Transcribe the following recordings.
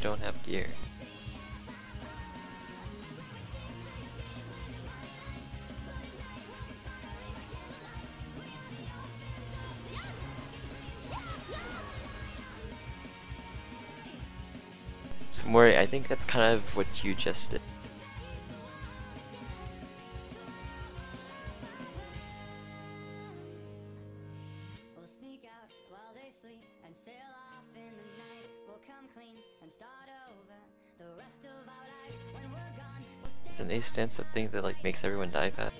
don't have gear. So I think that's kind of what you just did. We'll sneak out while they sleep and sail an ace stance the thing that like makes everyone die fast?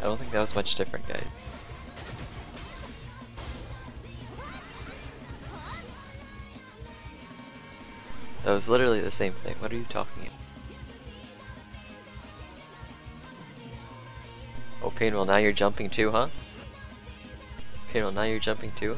I don't think that was much different, guys. That was literally the same thing. What are you talking about? Oh, Painwill, now you're jumping too, huh? Painwill, now you're jumping too?